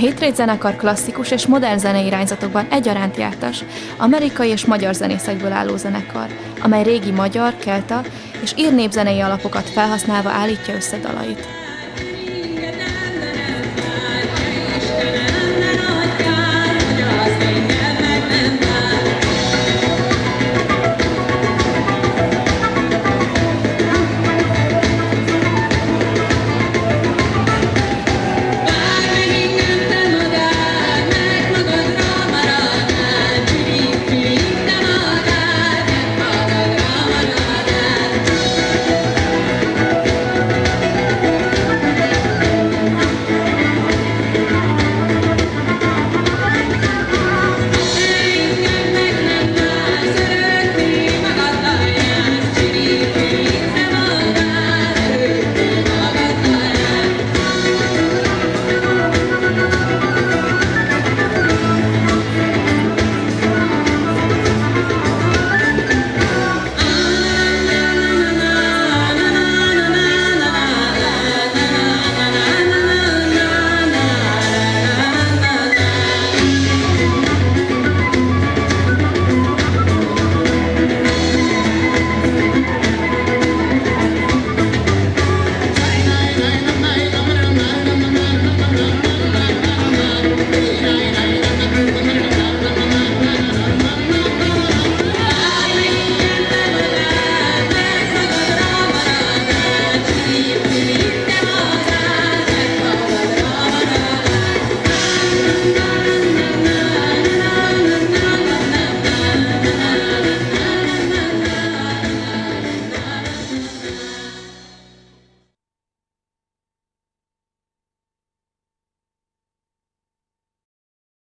Hétrét zenekar klasszikus és modern zenei irányzatokban egyaránt jártas, amerikai és magyar zenészekből álló zenekar, amely régi magyar, kelta és ír népzenei alapokat felhasználva állítja össze dalait.